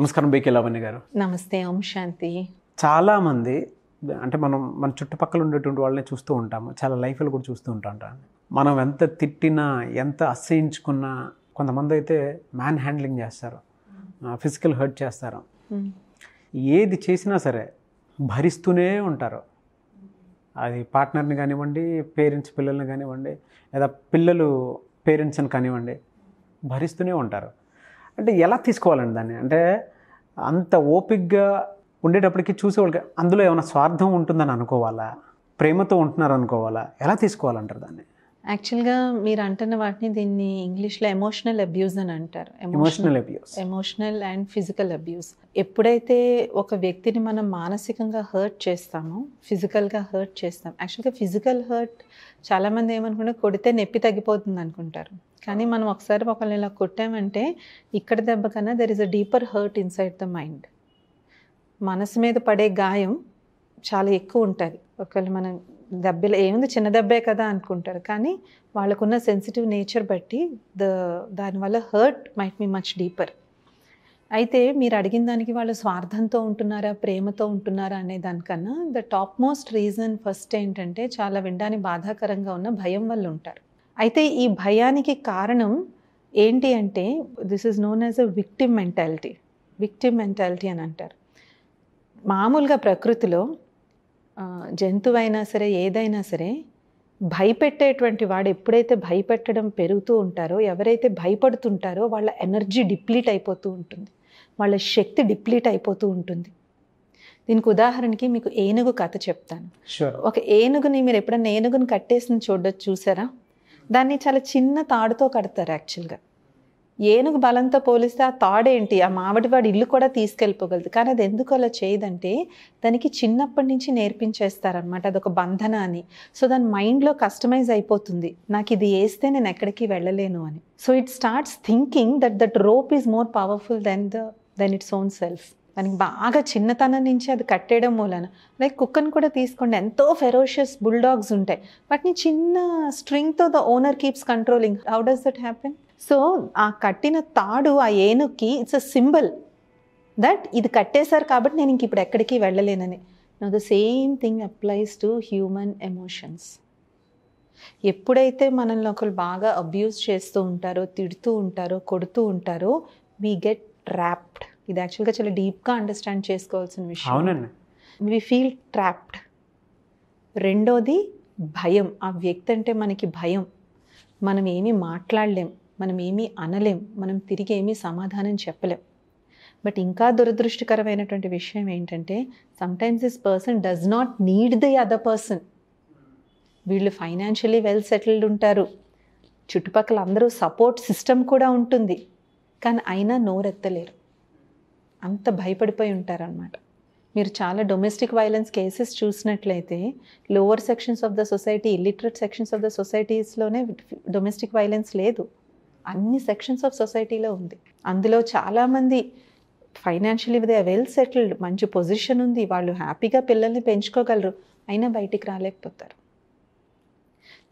నమస్కారం బీకే లావణ్య గారు. నమస్తే ఓం శాంతి. చాలామంది అంటే మనం మన చుట్టుపక్కల ఉండేటువంటి వాళ్ళని చూస్తూ ఉంటాము చాలా లైఫ్లు కూడా చూస్తూ ఉంటాం మనం ఎంత తిట్టినా ఎంత అసహించుకున్నా కొంతమంది అయితే మ్యాన్ హ్యాండ్లింగ్ చేస్తారు. ఫిజికల్ హర్ట్ చేస్తారు. ఏది చేసినా సరే భరిస్తూనే ఉంటారు. అది పార్ట్నర్ని కానివ్వండి పేరెంట్స్ పిల్లల్ని కానివ్వండి లేదా పిల్లలు పేరెంట్స్ని కానివ్వండి భరిస్తూనే ఉంటారు. అంటే ఎలా తీసుకోవాలండి దాన్ని? అంటే అంత ఓపిక్గా ఉండేటప్పటికి చూసేవాళ్ళకి అందులో ఏమైనా స్వార్థం ఉంటుందని అనుకోవాలా? ప్రేమతో ఉంటున్నారు అనుకోవాలా? ఎలా తీసుకోవాలంటారు దాన్ని? యాక్చువల్గా మీరు అంటున్న వాటిని దీన్ని ఇంగ్లీష్లో ఎమోషనల్ అబ్యూస్ అని అంటారు. Emotional abuse emotional and physical abuse ఎప్పుడైతే ఒక వ్యక్తిని మనం మానసికంగా హర్ట్ చేస్తామో ఫిజికల్గా హర్ట్ చేస్తాం యాక్చువల్గా ఫిజికల్ హర్ట్ చాలామంది ఏమనుకుంటారు? కొడితే నొప్పి తగ్గిపోతుంది అనుకుంటారు. కానీ మనం ఒకసారి ఒకళ్ళని ఇలా కొట్టామంటే ఇక్కడ దెబ్బ కన్నా there is a deeper hurt inside the mind మనసు మీద పడే గాయం చాలా ఎక్కువ ఉంటుంది. ఒకవేళ మనం దెబ్బలు ఏముంది చిన్న దెబ్బే కదా అనుకుంటారు. కానీ వాళ్ళకున్న సెన్సిటివ్ నేచర్ బట్టి ద దానివల్ల hurt might be much deeper అయితే మీరు అడిగిన దానికి వాళ్ళు స్వార్థంతో ఉంటున్నారా ప్రేమతో ఉంటున్నారా అనే దానికన్నా the top most reason first ఏంటంటే చాలా వినడానికి బాధాకరంగా ఉన్న భయం వల్ల ఉంటారు. అయితే ఈ భయానికి కారణం ఏంటి అంటే this is known as a victim mentality victim mentality అని అంటారు. మామూలుగా ప్రకృతిలో జంతువైనా సరే ఏదైనా సరే భయపెట్టేటువంటి వాడు ఎప్పుడైతే భయపెట్టడం పెరుగుతూ ఉంటారో ఎవరైతే భయపడుతుంటారో వాళ్ళ ఎనర్జీ డిప్లీట్ అయిపోతూ ఉంటుంది. వాళ్ళ శక్తి డిప్లీట్ అయిపోతూ ఉంటుంది. దీనికి ఉదాహరణకి మీకు ఏనుగు కథ చెప్తాను. ఒక ఏనుగుని మీరు ఎప్పుడన్నా ఏనుగుని కట్టేసిన చూడొచ్చు చూసారా? దాన్ని చాలా చిన్న తాడుతో కడతారు యాక్చువల్గా. ఏనుగు బలంతో పోలిస్తే ఆ తాడేంటి ఆ మామిడివాడి ఇల్లు కూడా తీసుకెళ్ళిపోగలదు. కానీ అది ఎందుకు అలా చేయదంటే దానికి చిన్నప్పటి నుంచి నేర్పించేస్తారనమాట అదొక బంధన అని. సో దాని మైండ్లో కస్టమైజ్ అయిపోతుంది. నాకు ఇది వేస్తే నేను ఎక్కడికి వెళ్ళలేను అని. So it starts thinking that that rope is more powerful than the than its own self దానికి బాగా చిన్నతనం నుంచి అది కట్టేయడం మూలన. లైక్ కుక్కను కూడా తీసుకోండి. ఎంతో ఫెరోషియస్ బుల్డాగ్స్ ఉంటాయి. వాటిని చిన్న స్ట్రింగ్తో the owner keeps controlling how does that happen so ఆ కట్టిన తాడు ఆ ఏనుక్కి ఇట్స్ అ సింబల్ దట్ ఇది కట్టేశారు కాబట్టి నేను ఇంక ఇప్పుడు ఎక్కడికి వెళ్ళలేనని. No the same thing applies to human emotions ఎప్పుడైతే మనల్ని ఒకరు బాగా అబ్యూస్ చేస్తూ ఉంటారో తిడుతూ ఉంటారో కొడుతూ ఉంటారో వీ గెట్ ట్రాప్డ్ ఇది యాక్చువల్గా చాలా డీప్గా అండర్స్టాండ్ చేసుకోవాల్సిన విషయం. అవునండి. వి ఫీల్ ట్రాప్డ్ రెండోది భయం. ఆ వ్యక్తి అంటే మనకి భయం. మనం ఏమీ మాట్లాడలేం. మనం ఏమీ అనలేం. మనం తిరిగి ఏమీ సమాధానం చెప్పలేం. బట్ ఇంకా దురదృష్టకరమైనటువంటి విషయం ఏంటంటే sometimes this person does not need the other person వీళ్ళు ఫైనాన్షియలీ వెల్ సెటిల్డ్ ఉంటారు. చుట్టుపక్కల అందరూ సపోర్ట్ సిస్టమ్ కూడా ఉంటుంది. కానీ అయినా నోరెత్తలేరు. అంత భయపడిపోయి ఉంటారనమాట మీరు చాలా డొమెస్టిక్ వైలెన్స్ కేసెస్ చూసినట్లయితే lower sections of the society illiterate sections of the సొసైటీస్లోనే domestic violence లేదు. అన్ని సెక్షన్స్ ఆఫ్ సొసైటీలో ఉంది. అందులో చాలామంది ఫైనాన్షియలీ దే వెల్ సెటిల్డ్ మంచి పొజిషన్ ఉంది వాళ్ళు హ్యాపీగా పిల్లల్ని పెంచుకోగలరు అయినా బయటికి రాలేకపోతారు.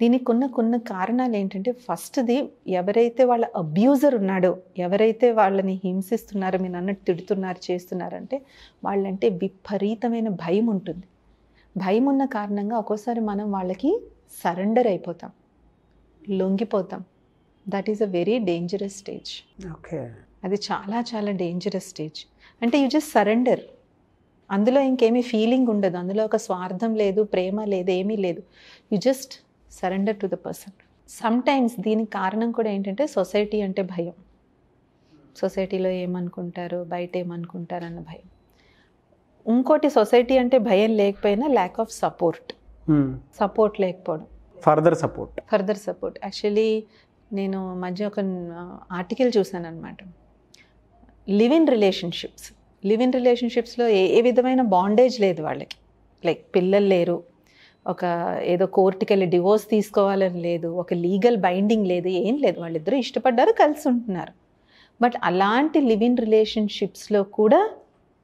దీనికి ఉన్న కొన్ని కారణాలు ఏంటంటే ఫస్ట్ది ఎవరైతే వాళ్ళ అబ్యూజర్ ఉన్నాడో ఎవరైతే వాళ్ళని హింసిస్తున్నారో మీరు అన్నట్టు తిడుతున్నారు చేస్తున్నారంటే వాళ్ళంటే విపరీతమైన భయం ఉంటుంది. భయం ఉన్న కారణంగా ఒక్కోసారి మనం వాళ్ళకి సరెండర్ అయిపోతాం. లొంగిపోతాం. That is a very dangerous stage okay. అది చాలా చాలా డేంజరస్ స్టేజ్ అంటే యూ జస్ట్ సరెండర్ అందులో ఇంకేమీ ఫీలింగ్ ఉండదు. అందులో ఒక స్వార్థం లేదు ప్రేమ లేదు ఏమీ లేదు. You just surrender to the person. Sometimes దీనికి కారణం కూడా ఏంటంటే సొసైటీ అంటే భయం. సొసైటీలో ఏమనుకుంటారు బయట ఏమనుకుంటారు అన్న భయం. ఇంకోటి సొసైటీ అంటే భయం లేకపోయినా ల్యాక్ ఆఫ్ సపోర్ట్ సపోర్ట్ లేకపోవడం. Further support further support actually నేను మధ్య ఒక ఆర్టికల్ చూశాను అనమాట live in relationships live in రిలేషన్షిప్స్లో ఏ విధమైన బాండేజ్ లేదు వాళ్ళకి. లైక్ పిల్లలు లేరు ఒక ఏదో కోర్టుకి వెళ్ళి డివోర్స్ తీసుకోవాలని లేదు ఒక లీగల్ బైండింగ్ లేదు ఏం లేదు. వాళ్ళిద్దరూ ఇష్టపడ్డారు కలిసి ఉంటున్నారు. బట్ అలాంటి లివ్ ఇన్ రిలేషన్షిప్స్లో కూడా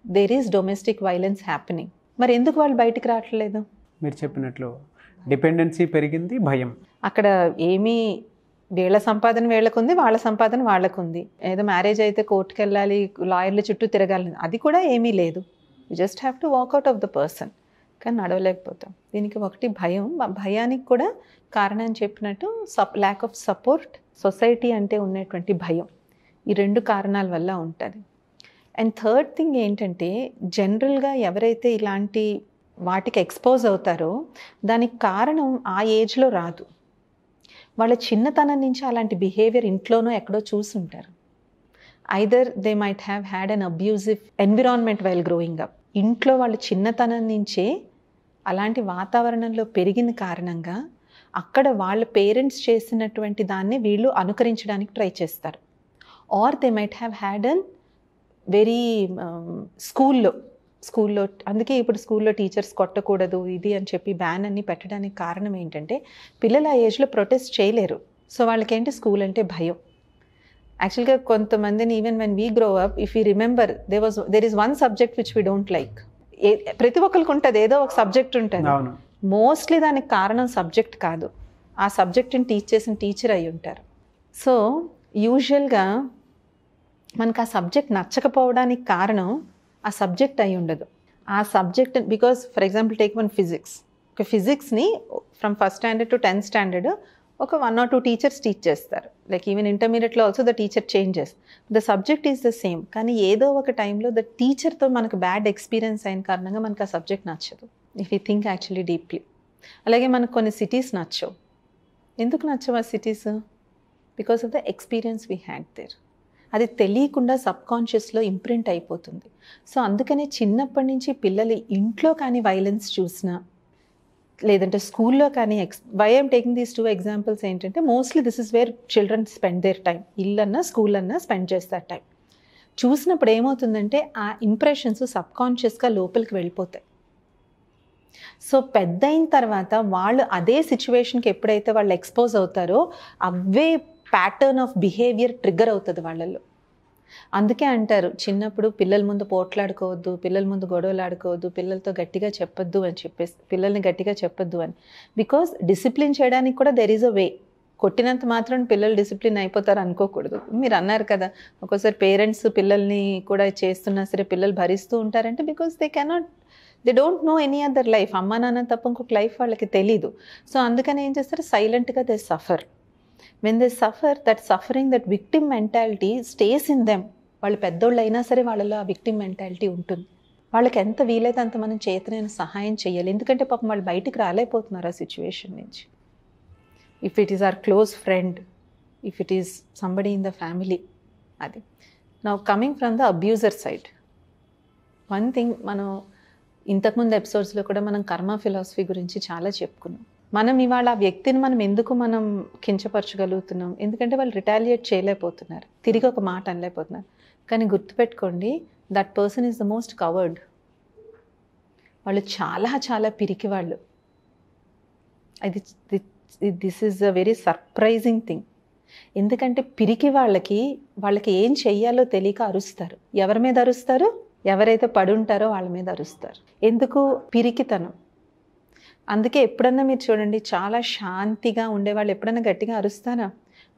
there is domestic violence happening మరి ఎందుకు వాళ్ళు బయటికి రావట్లేదు? మీరు చెప్పినట్లు డిపెండెన్సీ పెరిగింది భయం. అక్కడ ఏమీ వీళ్ళ సంపాదన వీళ్ళకుంది వాళ్ళ సంపాదన వాళ్ళకుంది ఏదో మ్యారేజ్ అయితే కోర్టుకు వెళ్ళాలి లాయర్ల చుట్టూ తిరగాలి అది కూడా ఏమీ లేదు. You just have to walk out of the person కానీ నడవలేకపోతాం. దీనికి ఒకటి భయం. భయానికి కూడా కారణం చెప్పినట్టు సప్ ల్యాక్ ఆఫ్ సపోర్ట్ సొసైటీ అంటే ఉన్నటువంటి భయం. ఈ రెండు కారణాల వల్ల ఉంటుంది. అండ్ థర్డ్ థింగ్ ఏంటంటే జనరల్గా ఎవరైతే ఇలాంటి వాటికి ఎక్స్పోజ్ అవుతారో దానికి కారణం ఆ ఏజ్లో రాదు. వాళ్ళ చిన్నతనం నుంచి అలాంటి బిహేవియర్ ఇంట్లోనో ఎక్కడో చూసుంటారు. Either they might have had an abusive environment while growing up ఇంట్లో వాళ్ళు చిన్నతనం నుంచే అలాంటి వాతావరణంలో పెరిగిన కారణంగా అక్కడ వాళ్ళ పేరెంట్స్ చేసినటువంటి దాన్ని వీళ్ళు అనుకరించడానికి ట్రై చేస్తారు. Or they might have had an very స్కూల్లో స్కూల్లో అందుకే ఇప్పుడు స్కూల్లో టీచర్స్ కొట్టకూడదు ఇది అని చెప్పి బ్యాన్ అన్ని పెట్టడానికి కారణం ఏంటంటే పిల్లలు ఆ ఏజ్లో ప్రొటెస్ట్ చేయలేరు. సో వాళ్ళకేంటి స్కూల్ అంటే భయం. యాక్చువల్గా కొంతమందిని even when we grow up if you remember they was there is one subject which we don't like ప్రతి ఒక్కరికి ఉంటుంది ఏదో ఒక సబ్జెక్ట్ ఉంటుంది. మోస్ట్లీ దానికి కారణం సబ్జెక్ట్ కాదు. ఆ సబ్జెక్ట్ని టీచ్ చేసిన టీచర్ అయి ఉంటారు. సో యూజువల్గా మనకు ఆ సబ్జెక్ట్ నచ్చకపోవడానికి కారణం ఆ సబ్జెక్ట్ అయి ఉండదు. ఆ subject because for example take one physics ఫిజిక్స్ని from first standard to tenth standard ఒక one or two teachers teach చేస్తారు. లైక్ ఈవెన్ ఇంటర్మీడియట్లో also the teacher changes the subject is the same కానీ ఏదో ఒక టైంలో ద టీచర్తో మనకు బ్యాడ్ ఎక్స్పీరియన్స్ అయిన కారణంగా మనకు ఆ సబ్జెక్ట్ నచ్చదు. If you think actually deeply అలాగే మనకు కొన్ని సిటీస్ నచ్చవు. ఎందుకు నచ్చవు ఆ cities because of the experience we had there అది తెలియకుండా సబ్కాన్షియస్లో ఇంప్రింట్ అయిపోతుంది. సో అందుకనే చిన్నప్పటి నుంచి పిల్లలు ఇంట్లో కానీ వైలెన్స్ చూసినా లేదంటే స్కూల్లో కానీ X Y I'm taking these two examples ఏంటంటే mostly this is where children spend their time ఇల్లన్నా school అన్నా స్పెండ్ చేస్తారు టైం చూసినప్పుడు ఏమవుతుందంటే ఆ ఇంప్రెషన్స్ సబ్ కాన్షియస్గా లోపలికి వెళ్ళిపోతాయి. సో పెద్ద అయిన తర్వాత వాళ్ళు అదే సిచ్యువేషన్కి ఎప్పుడైతే వాళ్ళు ఎక్స్పోజ్ అవుతారో అవే ప్యాటర్న్ ఆఫ్ బిహేవియర్ ట్రిగ్గర్ అవుతుంది వాళ్ళల్లో. అందుకే అంటారు చిన్నప్పుడు పిల్లల ముందు పోట్లాడుకోవద్దు పిల్లల ముందు గొడవలు ఆడుకోవద్దు పిల్లలతో గట్టిగా చెప్పొద్దు అని చెప్పేసి పిల్లల్ని గట్టిగా చెప్పొద్దు అని. బికాస్ డిసిప్లిన్ చేయడానికి కూడా దెర్ ఈజ్ అ వే కొట్టినంత మాత్రం పిల్లలు డిసిప్లిన్ అయిపోతారు అనుకోకూడదు. మీరు అన్నారు కదా ఒక్కోసారి పేరెంట్స్ పిల్లల్ని కూడా చేస్తున్నా సరే పిల్లలు భరిస్తూ ఉంటారంటే because they cannot they don't know any other life అమ్మ నాన్న తప్ప ఇంకొక లైఫ్ వాళ్ళకి తెలీదు. సో అందుకని ఏం చేస్తారు? సైలెంట్గా they suffer when they suffer that suffering that victim mentality stays in them వాళ్ళు పెద్దోళ్ళు అయినా సరే వాళ్ళలో ఆ విక్టిమ్ మెంటాలిటీ ఉంటుంది. వాళ్ళకి ఎంత వీలైతే అంత మనం చేతనైన సహాయం చేయాలి. ఎందుకంటే పాపం వాళ్ళు బయటికి రాలేకపోతున్నారు ఆ సిచ్యువేషన్ నుంచి. If it is or close friend if it is somebody in the family అది. నా coming from the abuser side one thing మనం ఇంతకుముందు ఎపిసోడ్స్లో కూడా మనం కర్మ ఫిలాసఫీ గురించి చాలా చెప్పుకున్నాం. మనం ఇవాళ ఆ వ్యక్తిని మనం ఎందుకు మనం కించపరచగలుగుతున్నాం? ఎందుకంటే వాళ్ళు రిటాలియేట్ చేయలేకపోతున్నారు. తిరిగి ఒక మాట అనలేకపోతున్నారు. కానీ గుర్తుపెట్టుకోండి that person is the most coward వాళ్ళు చాలా చాలా పిరికి వాళ్ళు. అది this is a very surprising thing ఎందుకంటే పిరికి వాళ్ళకి వాళ్ళకి ఏం చెయ్యాలో తెలియక అరుస్తారు. ఎవరి మీద అరుస్తారు? ఎవరైతే పడుంటారో వాళ్ళ మీద అరుస్తారు. ఎందుకు? పిరికితనం. అందుకే ఎప్పుడన్నా మీరు చూడండి చాలా శాంతిగా ఉండేవాళ్ళు ఎప్పుడన్నా గట్టిగా అరుస్తారా?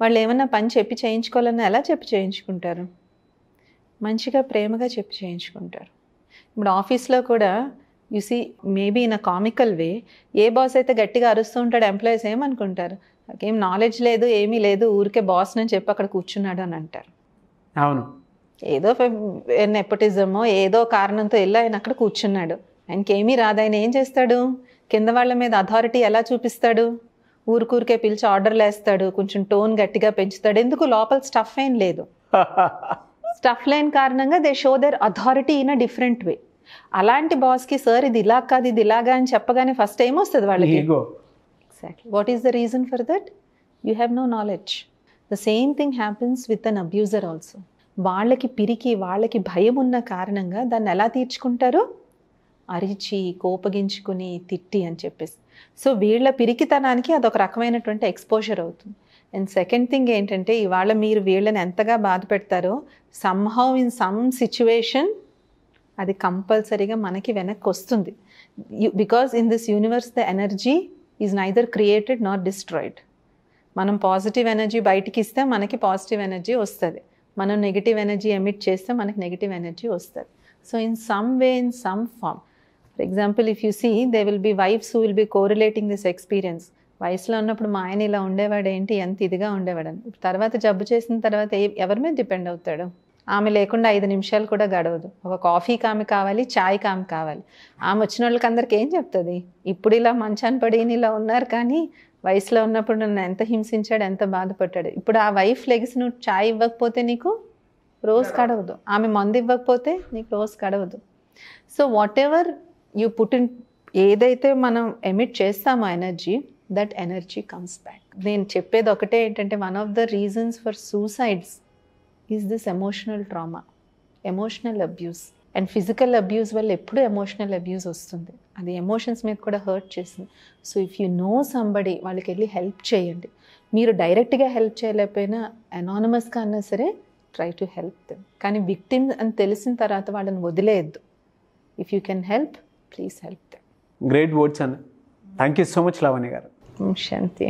వాళ్ళు ఏమన్నా పని చెప్పి చేయించుకోవాలన్నా ఎలా చెప్పి చేయించుకుంటారు? మంచిగా ప్రేమగా చెప్పి చేయించుకుంటారు. ఇప్పుడు ఆఫీస్లో కూడా you see maybe in a comical way a boss అయితే గట్టిగా అరుస్తూ ఉంటాడు ఎంప్లాయీస్ ఏమనుకుంటారు? నాకేం నాలెడ్జ్ లేదు ఏమీ లేదు ఊరికే బాస్ అని చెప్పి అక్కడ కూర్చున్నాడు అని అంటారు. అవును. ఏదో నెపటిజమో ఏదో కారణంతో వెళ్ళి ఆయన అక్కడ కూర్చున్నాడు. ఆయనకి ఏమీ రాదు ఆయన ఏం చేస్తాడు? కింద వాళ్ళ మీద అథారిటీ ఎలా చూపిస్తాడు? ఊరికూరికే పిలిచి ఆర్డర్లు వేస్తాడు కొంచెం టోన్ గట్టిగా పెంచుతాడు. ఎందుకు? లోపల స్టఫ్ ఏం లేదు. స్టఫ్ లేని కారణంగా they show their authority in a different way అలాంటి బాస్కి సార్ ఇది ఇలా కాదు ఇది ఇలాగా అని చెప్పగానే ఫస్ట్ ఏమొస్తుంది వాళ్ళకి? Ego Exactly. What is the reason for that? You have no knowledge. The same thing happens with an abuser also. వాళ్ళకి పిరికి వాళ్ళకి భయం ఉన్న కారణంగా దాన్ని ఎలా తీర్చుకుంటారు? అరిచి కోపగించుకుని తిట్టి అని చెప్పేసి. సో వీళ్ళ పిరికితనానికి అదొక రకమైనటువంటి ఎక్స్పోజర్ అవుతుంది. అండ్ సెకండ్ థింగ్ ఏంటంటే ఇవాళ మీరు వీళ్ళని ఎంతగా బాధ పెడతారో సమ్హౌ ఇన్ సమ్ సిచ్యువేషన్ అది కంపల్సరీగా మనకి వెనక్కి వస్తుంది. Because in this universe the energy is neither created not destroyed మనం పాజిటివ్ ఎనర్జీ బయటికి ఇస్తే మనకి పాజిటివ్ ఎనర్జీ వస్తుంది. మనం నెగిటివ్ ఎనర్జీ ఎమిట్ చేస్తే మనకి నెగిటివ్ ఎనర్జీ వస్తుంది. So in some way in some form for example if you see they will be wives who will be correlating this experience వయసులో ఉన్నప్పుడు మా ఆయన ఇలా ఉండేవాడు ఏంటి? ఎంత ఇదిగా ఉండేవాడని తర్వాత జబ్బు చేసిన తర్వాత ఏ- ఎవరి మీద డిపెండ్ అవుతాడు? ఆమె లేకుండా ఐదు నిమిషాలు కూడా గడవదు. ఒక కాఫీకి ఆమె కావాలి చాయ్కి ఆమె కావాలి. ఆమె వచ్చిన వాళ్ళకి అందరికి ఏం చెప్తుంది? ఇప్పుడు ఇలా మంచాన్ని పడి ఇలా ఉన్నారు కానీ వయసులో ఉన్నప్పుడు నన్ను ఎంత హింసించాడు ఎంత బాధపడ్డాడు. ఇప్పుడు ఆ వైఫ్ లెగిసి నువ్వు చాయ్ ఇవ్వకపోతే నీకు రోజు కడవదు. ఆమె మందు ఇవ్వకపోతే నీకు రోజు కడవదు. So whatever you put in ఏదైతే మనం ఎమిట్ చేస్తామో energy that energy comes back నేను చెప్పేది ఒకటే ఏంటంటే one of the reasons for suicides is this emotional trauma emotional abuse and physical abuse వల్ల ఎప్పుడు ఎమోషనల్ అబ్యూస్ వస్తుంది? అది ఎమోషన్స్ మీద కూడా హర్ట్ చేస్తుంది. So if you know somebody వాళ్ళకి వెళ్ళి హెల్ప్ చేయండి. మీరు డైరెక్ట్గా హెల్ప్ చేయలేకపోయినా అనానమస్గా అన్నా సరే ట్రై టు హెల్ప్ దెమ్ కానీ విక్టిమ్ అని తెలిసిన తర్వాత వాళ్ళని వదిలేయద్దు. If you can help please help great words అండి thank you so much Lavani garu. Shanti.